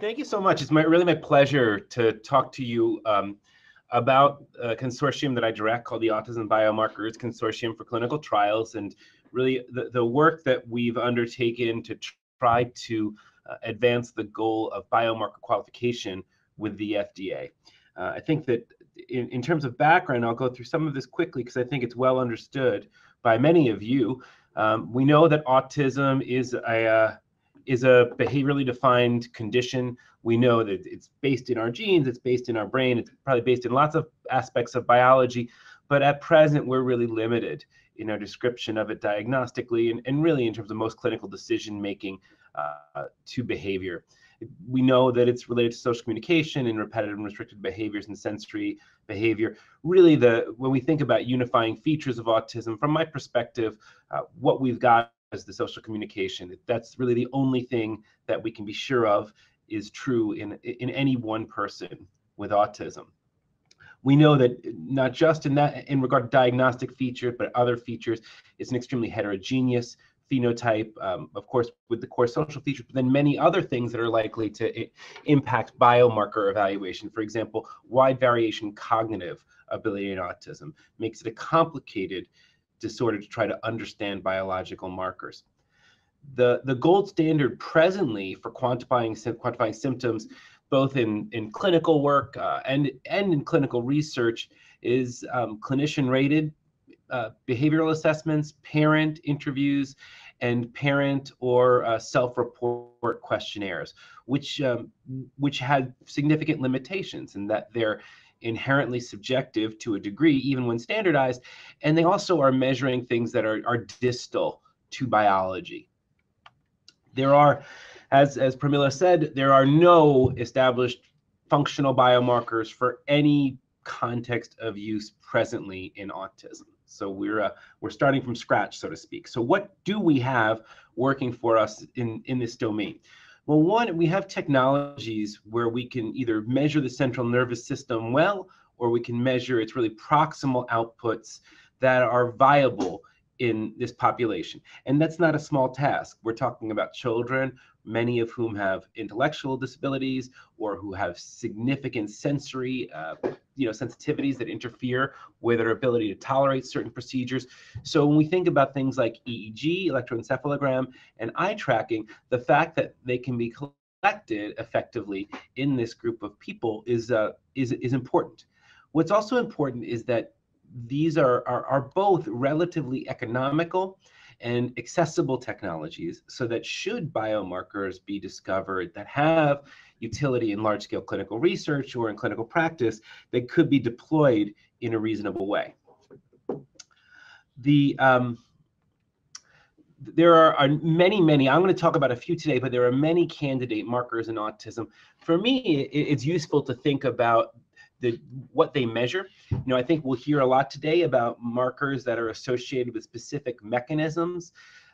Thank you so much. It's my, really my pleasure to talk to you um, about a consortium that I direct called the Autism Biomarkers Consortium for Clinical Trials, and really the, the work that we've undertaken to try to uh, advance the goal of biomarker qualification with the FDA. Uh, I think that in, in terms of background, I'll go through some of this quickly because I think it's well understood by many of you. Um, we know that autism is a uh, is a behaviorally defined condition. We know that it's based in our genes, it's based in our brain, it's probably based in lots of aspects of biology, but at present we're really limited in our description of it diagnostically and, and really in terms of most clinical decision making uh, to behavior. We know that it's related to social communication and repetitive and restricted behaviors and sensory behavior. Really, the when we think about unifying features of autism, from my perspective, uh, what we've got as the social communication. That's really the only thing that we can be sure of is true in in any one person with autism. We know that not just in that in regard to diagnostic features, but other features, it's an extremely heterogeneous phenotype, um, of course, with the core social features, but then many other things that are likely to impact biomarker evaluation. For example, wide variation cognitive ability in autism makes it a complicated disorder to try to understand biological markers. The, the gold standard presently for quantifying, quantifying symptoms, both in, in clinical work uh, and, and in clinical research, is um, clinician rated uh, behavioral assessments, parent interviews, and parent or uh, self-report questionnaires, which um, which had significant limitations in that they're inherently subjective to a degree, even when standardized. And they also are measuring things that are, are distal to biology. There are, as, as Pramila said, there are no established functional biomarkers for any context of use presently in autism. So we're uh, we're starting from scratch, so to speak. So what do we have working for us in in this domain? Well, one, we have technologies where we can either measure the central nervous system well, or we can measure its really proximal outputs that are viable in this population. And that's not a small task. We're talking about children, many of whom have intellectual disabilities or who have significant sensory uh, you know, sensitivities that interfere with their ability to tolerate certain procedures. So when we think about things like EEG, electroencephalogram, and eye tracking, the fact that they can be collected effectively in this group of people is, uh, is, is important. What's also important is that these are, are, are both relatively economical and accessible technologies so that should biomarkers be discovered that have utility in large scale clinical research or in clinical practice, they could be deployed in a reasonable way. The um, there are, are, many, many, I'm going to talk about a few today, but there are many candidate markers in autism. For me, it, it's useful to think about the what they measure. You know, I think we'll hear a lot today about markers that are associated with specific mechanisms.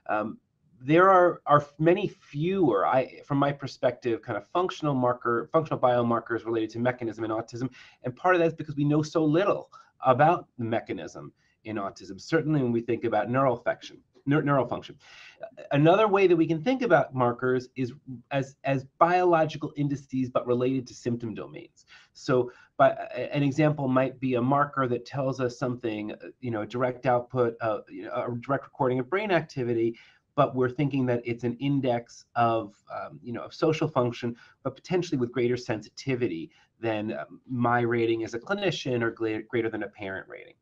Um, there are are many fewer, I from my perspective, kind of functional marker, functional biomarkers related to mechanism in autism, and part of that is because we know so little about the mechanism in autism. Certainly, when we think about neural function neural function. Another way that we can think about markers is as, as biological indices, but related to symptom domains. So by, an example might be a marker that tells us something, you know, direct output, of, you know, a direct recording of brain activity, but we're thinking that it's an index of, um, you know, of social function, but potentially with greater sensitivity than um, my rating as a clinician or greater than a parent rating.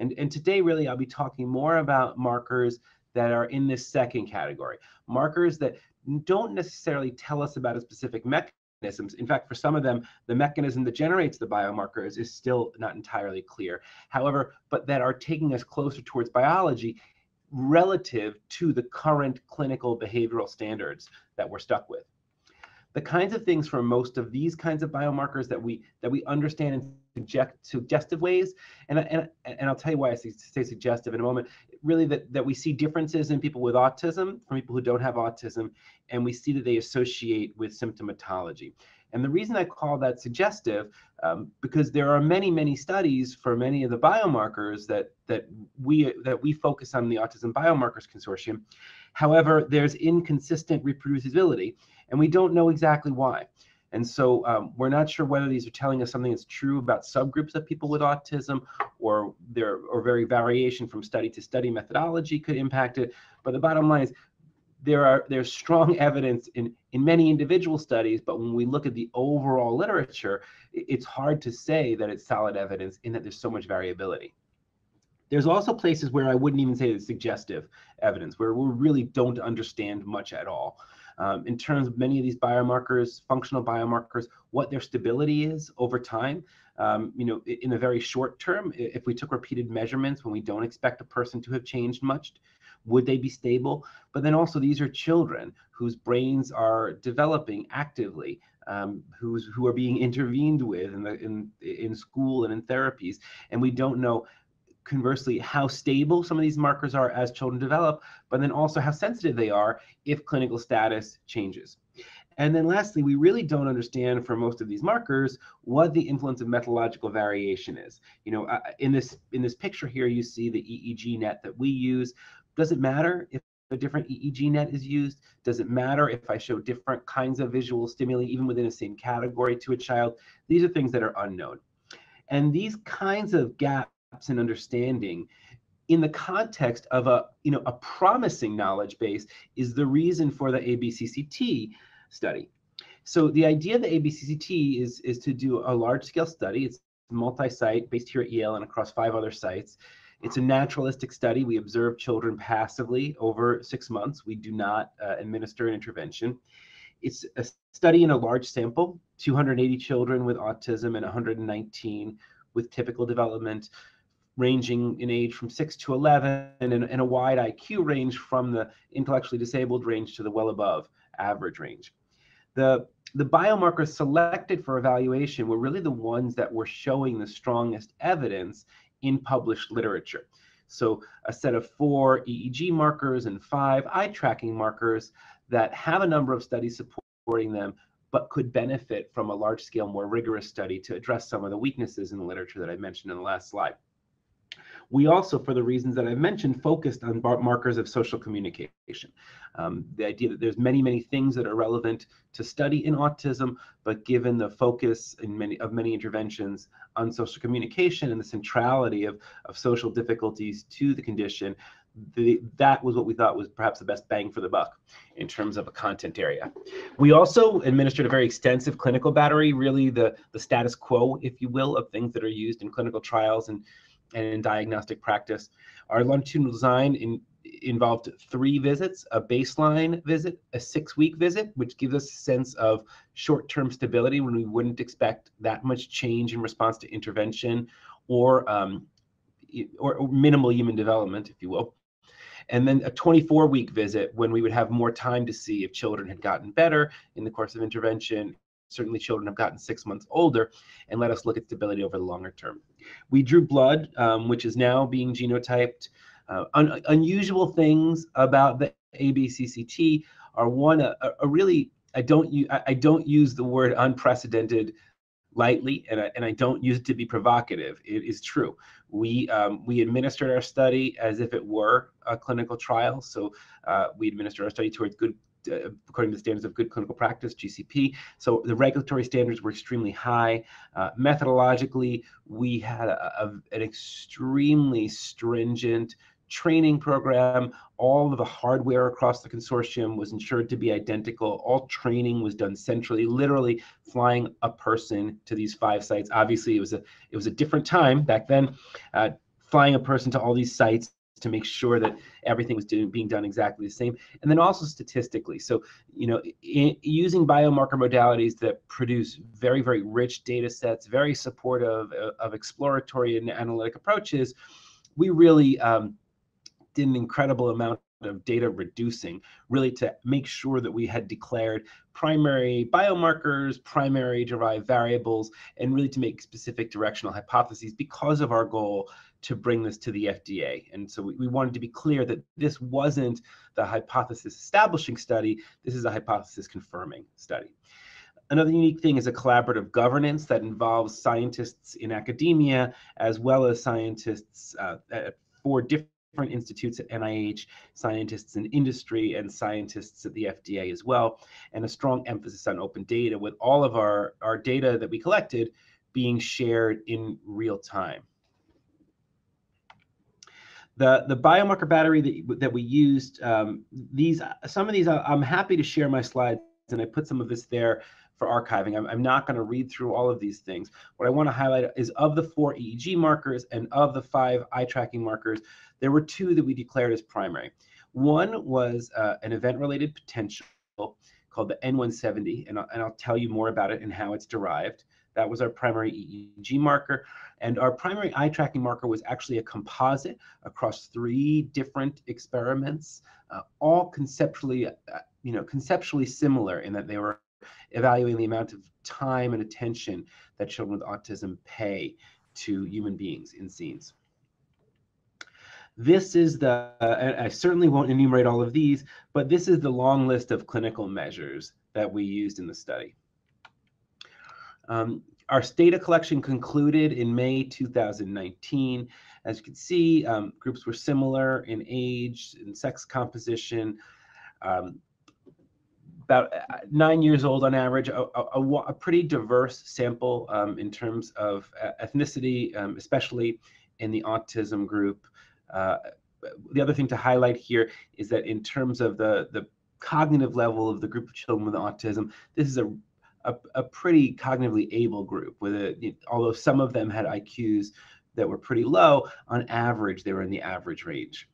And, and today, really, I'll be talking more about markers that are in this second category. Markers that don't necessarily tell us about a specific mechanisms. In fact, for some of them, the mechanism that generates the biomarkers is still not entirely clear. However, but that are taking us closer towards biology relative to the current clinical behavioral standards that we're stuck with the kinds of things for most of these kinds of biomarkers that we that we understand in suggest, suggestive ways and, and and I'll tell you why I say, suggestive in a moment really that that we see differences in people with autism from people who don't have autism and we see that they associate with symptomatology and the reason I call that suggestive, um, because there are many, many studies for many of the biomarkers that that we that we focus on the Autism Biomarkers Consortium. However, there's inconsistent reproducibility, and we don't know exactly why. And so um, we're not sure whether these are telling us something that's true about subgroups of people with autism or there or very variation from study to study methodology could impact it. But the bottom line is there are there's strong evidence in in many individual studies, but when we look at the overall literature, it's hard to say that it's solid evidence in that there's so much variability. There's also places where I wouldn't even say it's suggestive evidence, where we really don't understand much at all. Um, in terms of many of these biomarkers, functional biomarkers, what their stability is over time. Um, you know, in the very short term, if we took repeated measurements when we don't expect a person to have changed much, would they be stable? But then also, these are children whose brains are developing actively, um, who's who are being intervened with in the in in school and in therapies, and we don't know conversely how stable some of these markers are as children develop, but then also how sensitive they are if clinical status changes. And then lastly, we really don't understand for most of these markers what the influence of methodological variation is. You know, uh, in this in this picture here, you see the EEG net that we use. Does it matter if a different EEG net is used? Does it matter if I show different kinds of visual stimuli, even within the same category to a child? These are things that are unknown. And these kinds of gaps in understanding in the context of a you know a promising knowledge base is the reason for the ABCCT study. So the idea of the ABCCT is is to do a large scale study. It's multi-site based here at Yale and across five other sites. It's a naturalistic study. We observe children passively over six months. We do not uh, administer an intervention. It's a study in a large sample, 280 children with autism and 119 with typical development ranging in age from 6 to 11 and, and a wide IQ range from the intellectually disabled range to the well above average range. The, the biomarkers selected for evaluation were really the ones that were showing the strongest evidence in published literature. So a set of four EEG markers and five eye tracking markers that have a number of studies supporting them, but could benefit from a large scale, more rigorous study to address some of the weaknesses in the literature that I mentioned in the last slide. We also, for the reasons that I've mentioned, focused on markers of social communication. Um, the idea that there's many, many things that are relevant to study in autism, but given the focus in many of many interventions on social communication and the centrality of, of social difficulties to the condition, the, that was what we thought was perhaps the best bang for the buck in terms of a content area. We also administered a very extensive clinical battery, really the, the status quo, if you will, of things that are used in clinical trials and and in diagnostic practice. Our longitudinal design in, involved three visits, a baseline visit, a six-week visit, which gives us a sense of short-term stability when we wouldn't expect that much change in response to intervention or, um, or, or minimal human development, if you will. And then a 24 week visit when we would have more time to see if children had gotten better in the course of intervention certainly children have gotten six months older, and let us look at stability over the longer term. We drew blood, um, which is now being genotyped. Uh, un unusual things about the ABCCT are one, a, a really, I don't, I, don't use the word unprecedented lightly, and I, and I don't use it to be provocative. It is true. We um, we administered our study as if it were a clinical trial. So uh, we administered our study towards good uh, according to the standards of good clinical practice, GCP. So the regulatory standards were extremely high. Uh, methodologically, we had a, a, an extremely stringent training program. All of the hardware across the consortium was ensured to be identical. All training was done centrally, literally flying a person to these five sites. Obviously, it was a it was a different time back then. Uh, flying a person to all these sites to make sure that everything was do, being done exactly the same. And then also statistically. So, you know, in, using biomarker modalities that produce very, very rich data sets, very supportive of, of exploratory and analytic approaches, we really um, did an incredible amount of data reducing really to make sure that we had declared primary biomarkers, primary derived variables, and really to make specific directional hypotheses because of our goal to bring this to the FDA. And so we, we wanted to be clear that this wasn't the hypothesis establishing study, this is a hypothesis confirming study. Another unique thing is a collaborative governance that involves scientists in academia as well as scientists uh, at four different different institutes at NIH, scientists in industry, and scientists at the FDA as well, and a strong emphasis on open data with all of our, our data that we collected being shared in real time. The, the biomarker battery that, that we used, um, these some of these, I'm happy to share my slides, and I put some of this there for archiving. I'm, I'm not going to read through all of these things. What I want to highlight is of the four EEG markers and of the five eye tracking markers, there were two that we declared as primary. One was uh, an event-related potential called the N170, and I'll, and I'll tell you more about it and how it's derived. That was our primary EEG marker. And our primary eye tracking marker was actually a composite across three different experiments, uh, all conceptually, uh, you know, conceptually similar in that they were evaluating the amount of time and attention that children with autism pay to human beings in scenes. This is the, uh, I certainly won't enumerate all of these, but this is the long list of clinical measures that we used in the study. Um, our data collection concluded in May 2019. As you can see, um, groups were similar in age and sex composition. Um, about uh, nine years old on average, a, a, a pretty diverse sample um, in terms of uh, ethnicity, um, especially in the autism group. Uh, the other thing to highlight here is that in terms of the, the cognitive level of the group of children with autism, this is a, a, a pretty cognitively able group, with a, although some of them had IQs that were pretty low, on average, they were in the average range.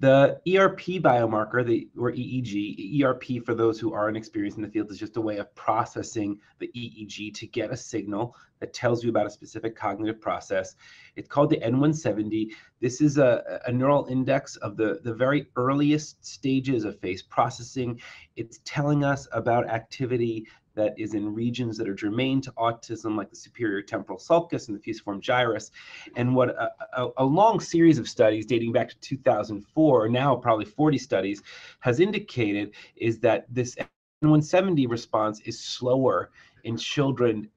The ERP biomarker, the, or EEG, ERP for those who aren't experienced in the field is just a way of processing the EEG to get a signal that tells you about a specific cognitive process. It's called the N170. This is a, a neural index of the, the very earliest stages of face processing. It's telling us about activity that is in regions that are germane to autism, like the superior temporal sulcus and the fusiform gyrus. And what a, a, a, long series of studies dating back to 2004, now probably 40 studies, has indicated is that this N170 response is slower in children,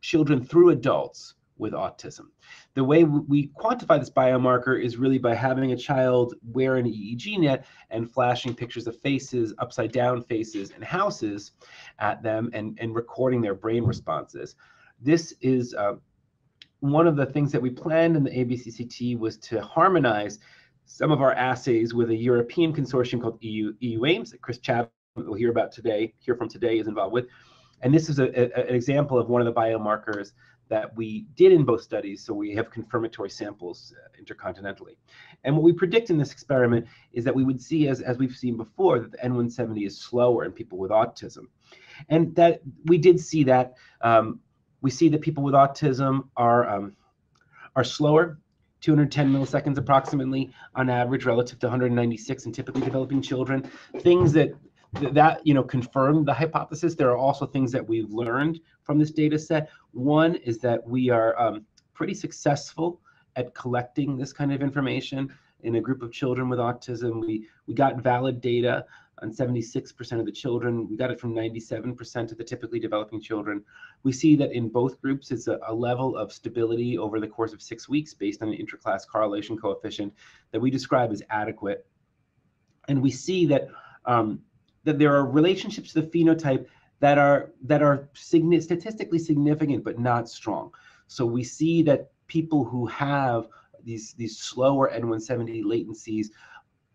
children through adults with autism. The way we quantify this biomarker is really by having a child wear an EEG net and flashing pictures of faces, upside down faces, and houses at them and, and recording their brain responses. This is uh, one of the things that we planned in the ABCCT was to harmonize some of our assays with a European consortium called EU, EU AIMS that Chris Chatham will hear about today, hear from today is involved with. And this is a, a, an example of one of the biomarkers that we did in both studies, so we have confirmatory samples uh, intercontinentally. And what we predict in this experiment is that we would see, as, as we've seen before, that the N170 is slower in people with autism. And that we did see that. Um, we see that people with autism are, um, are slower 210 milliseconds approximately on average relative to 196 in typically developing children. Things that that you know confirmed the hypothesis. There are also things that we've learned from this data set. One is that we are um, pretty successful at collecting this kind of information in a group of children with autism. We we got valid data on 76% of the children. We got it from 97% of the typically developing children. We see that in both groups, it's a, a, level of stability over the course of six weeks based on an interclass correlation coefficient that we describe as adequate. And we see that um, that there are relationships to the phenotype that are that are statistically significant but not strong. So we see that people who have these these slower N170 latencies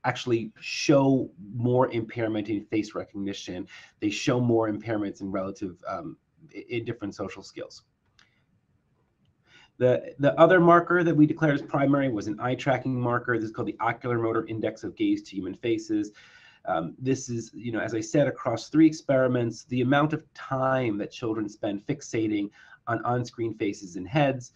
actually show more impairment in face recognition. They show more impairments in relative um, in different social skills. The, the other marker that we declared as primary was an eye tracking marker. This is called the oculomotor index of gaze to human faces. Um, this is, you know, as I said, across three experiments, the amount of time that children spend fixating on on-screen faces and heads.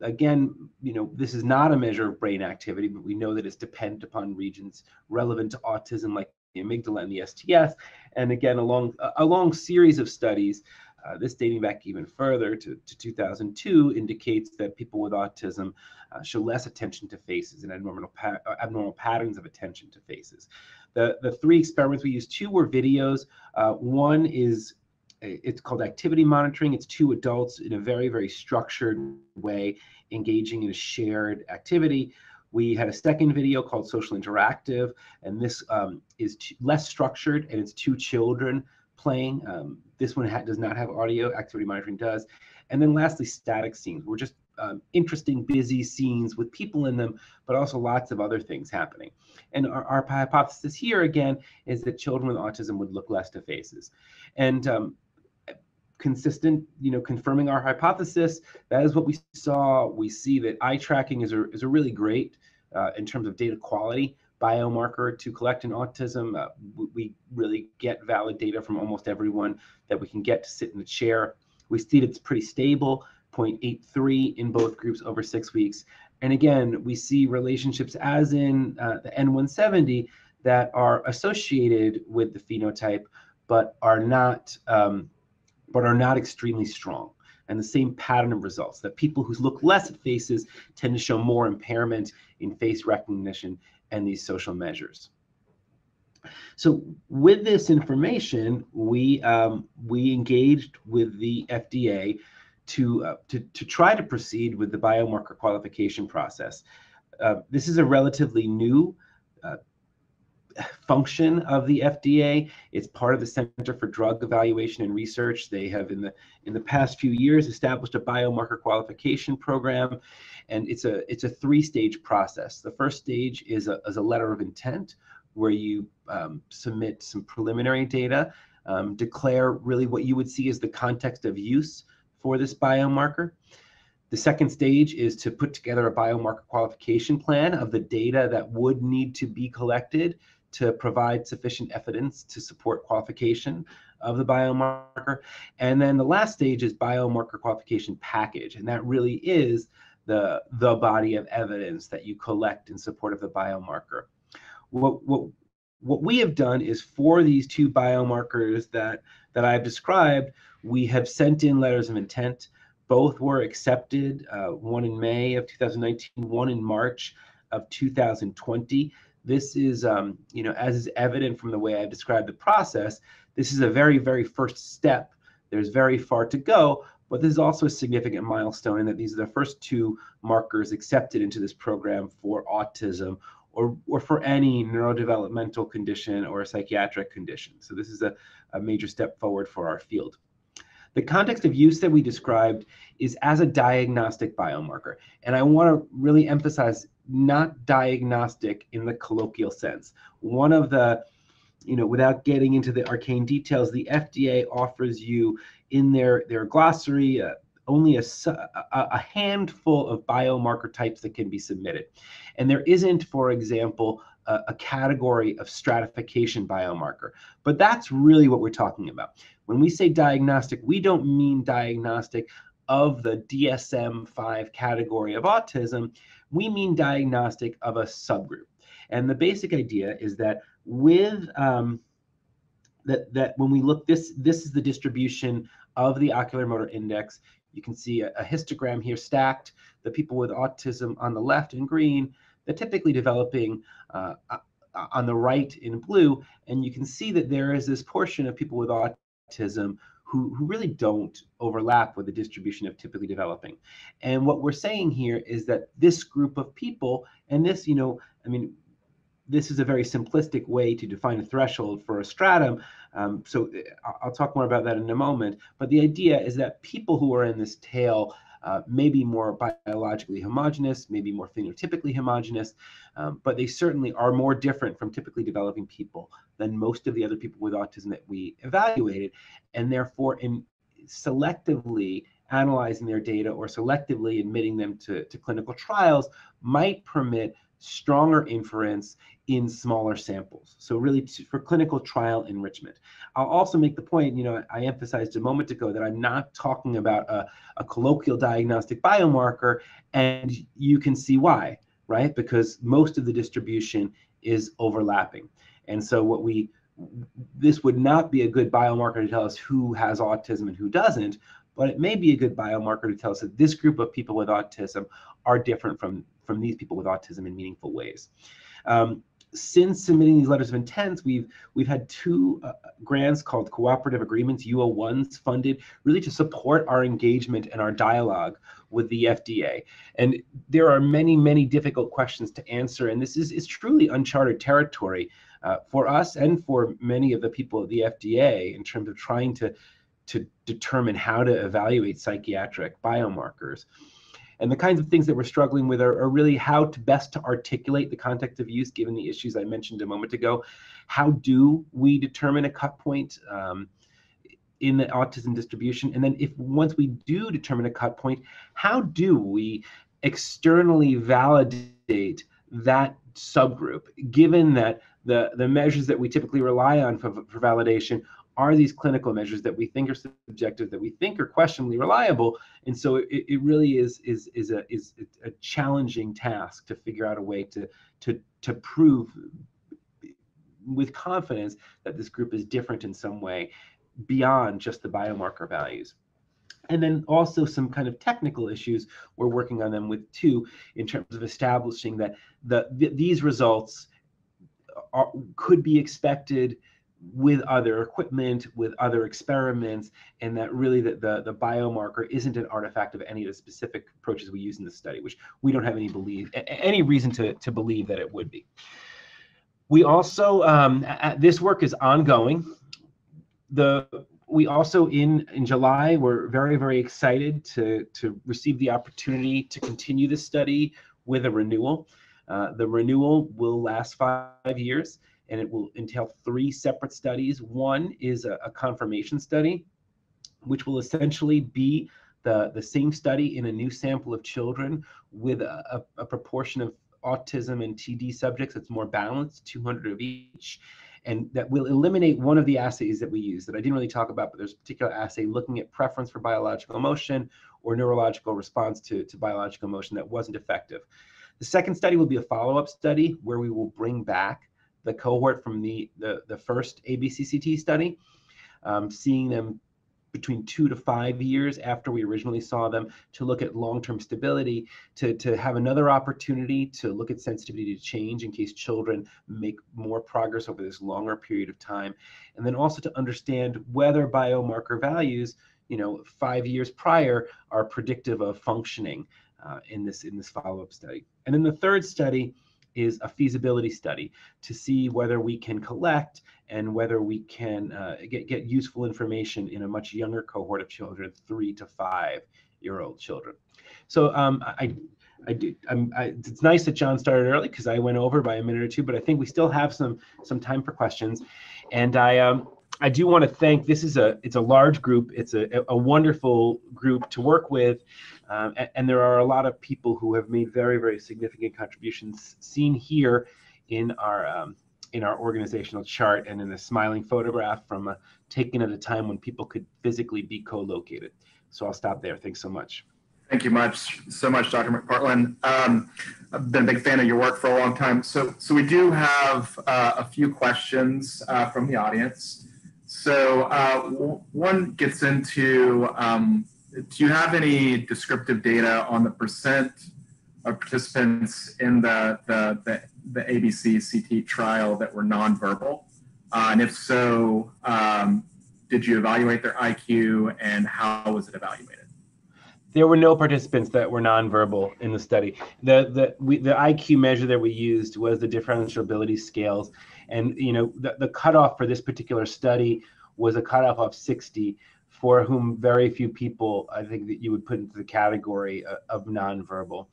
Again, you know, this is not a measure of brain activity, but we know that it's dependent upon regions relevant to autism, like the amygdala and the STS. And again, a long, a long series of studies, uh, this dating back even further to, to 2002, indicates that people with autism uh, show less attention to faces and abnormal, pa abnormal patterns of attention to faces. The, the three experiments we used, two were videos. Uh, one is it's called activity monitoring. It's two adults in a very, very structured way engaging in a shared activity. We had a second video called Social Interactive, and this um, is less structured, and it's two children playing. Um, this one does not have audio, activity monitoring does. And then lastly, static scenes. We're just um, interesting, busy scenes with people in them, but also lots of other things happening. And our, our hypothesis here again is that children with autism would look less to faces. And um, consistent, you know, confirming our hypothesis, that is what we saw. We see that eye tracking is a, is a really great uh, in terms of data quality biomarker to collect in autism. Uh, we really get valid data from almost everyone that we can get to sit in the chair. We see that it's pretty stable. 0.83 in both groups over six weeks. And again, we see relationships as in uh, the N170 that are associated with the phenotype, but are not um, but are not extremely strong. And the same pattern of results that people who look less at faces tend to show more impairment in face recognition and these social measures. So with this information, we um, we engaged with the FDA to, uh, to, to try to proceed with the biomarker qualification process. Uh, this is a relatively new uh, function of the FDA. It's part of the Center for Drug Evaluation and Research. They have in the in the past few years established a biomarker qualification program, and it's a it's a three-stage process. The first stage is a, is a letter of intent where you um, submit some preliminary data, um, declare really what you would see as the context of use for this biomarker. The second stage is to put together a biomarker qualification plan of the data that would need to be collected to provide sufficient evidence to support qualification of the biomarker. And then the last stage is biomarker qualification package. And that really is the, the body of evidence that you collect in support of the biomarker. What, what, what we have done is for these two biomarkers that, that I've described, we have sent in letters of intent. Both were accepted, uh, one in May of 2019, one in March of 2020. This is, um, you know, as is evident from the way I described the process, this is a very, very first step. There's very far to go, but this is also a significant milestone in that these are the first two markers accepted into this program for autism or, or for any neurodevelopmental condition or a psychiatric condition. So this is a, a major step forward for our field. The context of use that we described is as a diagnostic biomarker. And I want to really emphasize not diagnostic in the colloquial sense. One of the, you know, without getting into the arcane details, the FDA offers you in their, their glossary uh, only a, a handful of biomarker types that can be submitted. And there isn't, for example, a, a category of stratification biomarker. But that's really what we're talking about. When we say diagnostic, we don't mean diagnostic of the DSM 5 category of autism, we mean diagnostic of a subgroup. And the basic idea is that with um, that, that when we look this this is the distribution of the oculomotor index. You can see a, a histogram here stacked, the people with autism on the left in green, they're typically developing uh, uh, on the right in blue. And you can see that there is this portion of people with autism who, who really don't overlap with the distribution of typically developing. And what we're saying here is that this group of people, and this, you know, I mean, this is a very simplistic way to define a threshold for a stratum. Um, so uh, I'll talk more about that in a moment. But the idea is that people who are in this tail uh, maybe more biologically homogenous, maybe more phenotypically homogenous, um, but they certainly are more different from typically developing people than most of the other people with autism that we evaluated. And therefore, in selectively analyzing their data or selectively admitting them to, to clinical trials might permit stronger inference in smaller samples. So really to, for clinical trial enrichment. I'll also make the point, you know, I emphasized a moment ago that I'm not talking about a, a colloquial diagnostic biomarker and you can see why, right? Because most of the distribution is overlapping. And so what we this would not be a good biomarker to tell us who has autism and who doesn't, but it may be a good biomarker to tell us that this group of people with autism are different from, from these people with autism in meaningful ways. Um, since submitting these letters of intent, we've we've had two uh, grants called cooperative agreements, U01s, funded really to support our engagement and our dialogue with the FDA. And there are many, many difficult questions to answer, and this is is truly uncharted territory uh, for us and for many of the people at the FDA in terms of trying to to determine how to evaluate psychiatric biomarkers. And the kinds of things that we're struggling with are, are, really how to best to articulate the context of use, given the issues I mentioned a moment ago. How do we determine a cut point um, in the autism distribution? And then, if once we do determine a cut point, how do we externally validate that subgroup, given that the, the measures that we typically rely on for, for validation are these clinical measures that we think are subjective, that we think are questionably reliable, and so it, it really is is is a is a challenging task to figure out a way to to to prove with confidence that this group is different in some way beyond just the biomarker values. And then also some kind of technical issues we're working on them with too, in terms of establishing that the, the these results are, could be expected with other equipment, with other experiments, and that really the, the, the, biomarker isn't an artifact of any of the specific approaches we use in the study, which we don't have any believe any reason to, to believe that it would be. We also, um, this work is ongoing. The we also in in July we're very very excited to to receive the opportunity to continue the study with a renewal. Uh, the renewal will last five years and it will entail three separate studies. One is a, a confirmation study, which will essentially be the, the same study in a new sample of children with a, a, a proportion of autism and TD subjects that's more balanced, 200 of each and that will eliminate one of the assays that we use that I didn't really talk about, but there's a particular assay looking at preference for biological motion or neurological response to, to biological motion that wasn't effective. The second study will be a follow-up study where we will bring back the cohort from the, the, the first ABCCT study, um, seeing them between two to five years after we originally saw them to look at long-term stability, to, to have another opportunity to look at sensitivity to change in case children make more progress over this longer period of time. And then also to understand whether biomarker values, you know, five years prior are predictive of functioning uh, in this in this follow-up study. And then the third study is a feasibility study to see whether we can collect and whether we can uh, get, get useful information in a much younger cohort of children, three to five year old children. So um, I, I do. I, it's nice that John started early because I went over by a minute or two, but I think we still have some some time for questions. And I um, I do want to thank. This is a it's a large group. It's a a wonderful group to work with, um, and, and, there are a lot of people who have made very very significant contributions. Seen here in our um, in our organizational chart and in the smiling photograph from a, taken at a time when people could physically be co-located. So I'll stop there. Thanks so much. Thank you much, so much, Dr. McPartland. Um, I've been a big fan of your work for a long time. So, so we do have uh, a few questions uh, from the audience. So uh, one gets into, um, do you have any descriptive data on the percent of participants in the, the, the, the ABC CT trial that were nonverbal? Uh, and if so, um, did you evaluate their IQ and how was it evaluated? There were no participants that were nonverbal in the study. The, the, we, the IQ measure that we used was the differential ability scales and you know, the, the cutoff for this particular study was a cutoff of 60, for whom very few people, I think, that you would put into the category of, of nonverbal.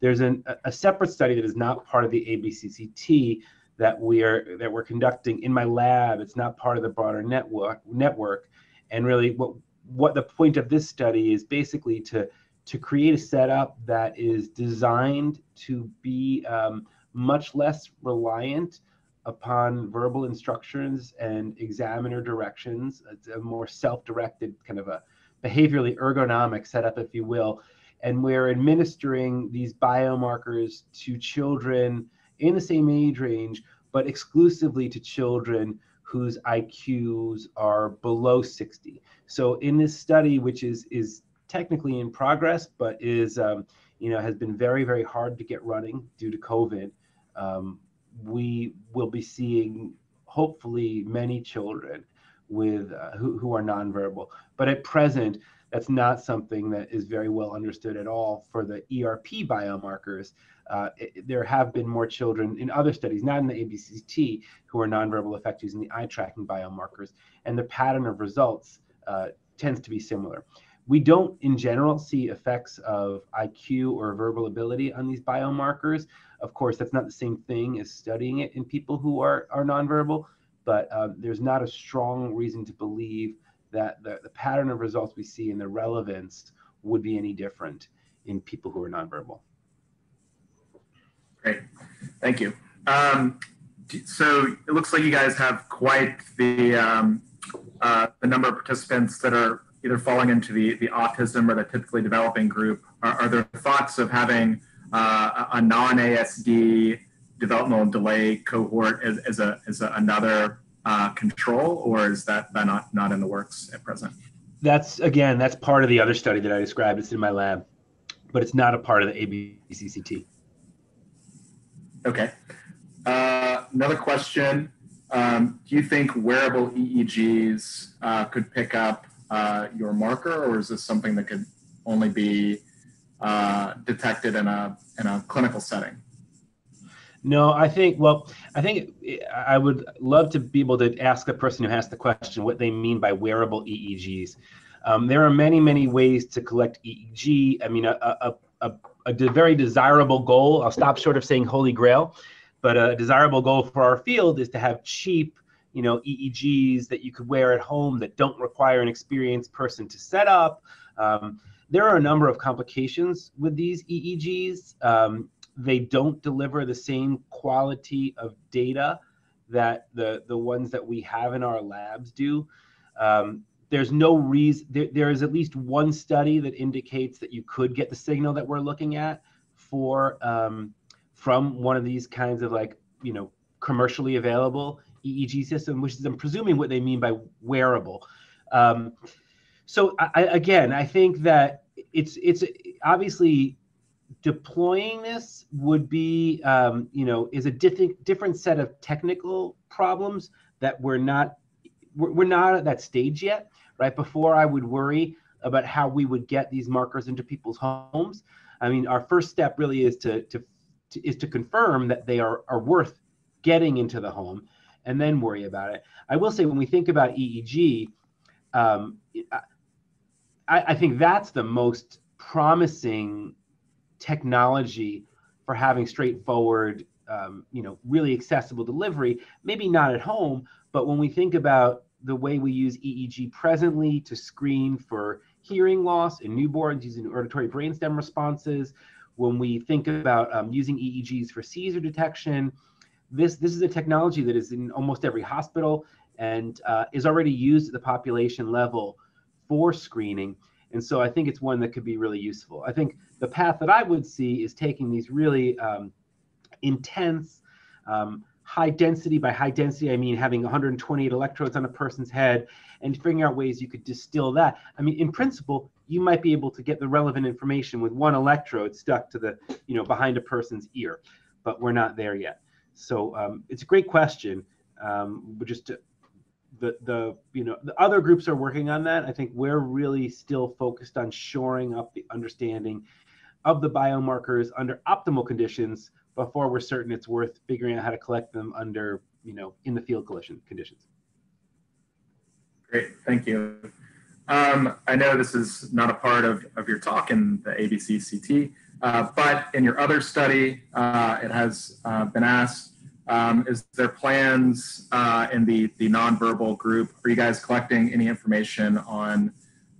There's an, a separate study that is not part of the ABCCT that we are that we're conducting in my lab. It's not part of the broader network network, and really what what the point of this study is basically to to create a setup that is designed to be um, much less reliant upon verbal instructions and examiner directions. It's a more self-directed kind of a behaviorally ergonomic setup, if you will. And we're administering these biomarkers to children in the same age range, but exclusively to children whose IQs are below 60. So in this study, which is is technically in progress, but is um, you know has been very very hard to get running due to COVID. Um, we will be seeing hopefully many children with uh, who, who are nonverbal. But at present, that's not something that is very well understood at all for the ERP biomarkers. Uh, it, there have been more children in other studies, not in the ABCT, who are nonverbal affect using the eye tracking biomarkers, and the pattern of results uh, tends to be similar. We don't, in general, see effects of IQ or verbal ability on these biomarkers. Of course, that's not the same thing as studying it in people who are, are nonverbal, but um, there's not a strong reason to believe that the, the pattern of results we see and the relevance would be any different in people who are nonverbal. Great, thank you. Um, so it looks like you guys have quite the um, uh, the number of participants that are either falling into the, the autism or the typically developing group. Are, are there thoughts of having uh, a non-ASD developmental delay cohort as, as, a, as a, another uh, control, or is that, that not, not in the works at present? That's, again, that's part of the other study that I described. It's in my lab, but it's not a part of the ABCCT. Okay. Uh, another question. Um, do you think wearable EEGs uh, could pick up uh, your marker, or is this something that could only be uh, detected in a in a clinical setting? No, I think, well, I think I would love to be able to ask the person who asked the question what they mean by wearable EEGs. Um, there are many, many ways to collect EEG. I mean, a, a, a, a, very desirable goal, I'll stop short of saying holy grail, but a desirable goal for our field is to have cheap, you know, EEGs that you could wear at home that don't require an experienced person to set up. Um, there are a number of complications with these EEGs. Um, they don't deliver the same quality of data that the the ones that we have in our labs do. Um, there's no reason there, there is at least one study that indicates that you could get the signal that we're looking at for um, from one of these kinds of like you know commercially available EEG system, which is I'm presuming what they mean by wearable. Um, so I, again, I think that it's it's obviously deploying this would be um, you know is a different different set of technical problems that we're not we're, we're not at that stage yet right? Before i would worry about how we would get these markers into people's homes. I mean our first step really is to to, to is to confirm that they are are worth getting into the home and then worry about it i will say when we think about eeg um, I, I think that's the most promising technology for having straightforward, um, you know, really accessible delivery. Maybe not at home, but when we think about the way we use EEG presently to screen for hearing loss in newborns using auditory brainstem responses, when we think about um, using EEGs for seizure detection, this this is a technology that is in almost every hospital and uh, is already used at the population level for screening. And so I think it's one that could be really useful. I think the path that I would see is taking these really um, intense, um, high density, by high density, I mean having 128 electrodes on a person's head and figuring out ways you could distill that. I mean, in principle, you might be able to get the relevant information with one electrode stuck to the, you know, behind a person's ear, but we're not there yet. So um, it's a great question. Um, but just to, the the you know the other groups are working on that. I think we're really still focused on shoring up the understanding of the biomarkers under optimal conditions before we're certain it's worth figuring out how to collect them under you know in the field collision conditions. Great, thank you. Um, I know this is not a part of, of your talk in the ABCCT, uh, but in your other study, uh, it has uh, been asked um, is there plans uh, in the, the nonverbal group? Are you guys collecting any information on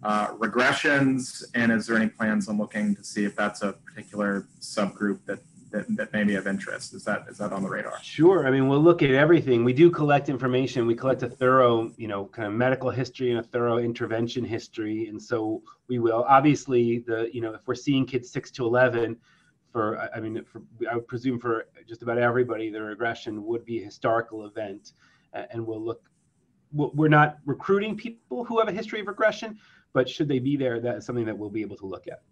uh, regressions? And is there any plans on looking to see if that's a particular subgroup that, that, that may be of interest? Is that, is that on the radar? Sure. I mean, we'll look at everything. We do collect information. We collect a thorough, you know, kind of medical history and a thorough intervention history. And so we will obviously the, you know, if we're seeing kids six to 11, for I mean, for, I would presume for just about everybody, the regression would be a historical event, and we'll look. We're not recruiting people who have a history of regression, but should they be there, that is something that we'll be able to look at.